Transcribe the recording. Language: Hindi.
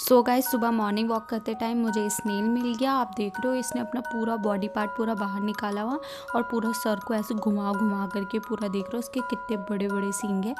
सो so गाइस सुबह मॉर्निंग वॉक करते टाइम मुझे स्नेल मिल गया। आप देख रहे हो, इसने अपना पूरा बॉडी पार्ट पूरा बाहर निकाला हुआ और पूरा सर को ऐसे घुमा घुमा करके पूरा देख रहे हो उसके कितने बड़े बड़े सींग है।